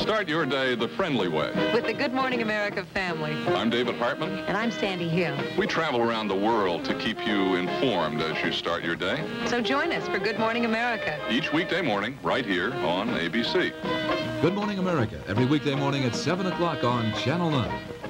Start your day the friendly way. With the Good Morning America family. I'm David Hartman. And I'm Sandy Hill. We travel around the world to keep you informed as you start your day. So join us for Good Morning America. Each weekday morning, right here on ABC. Good Morning America, every weekday morning at 7 o'clock on Channel 9.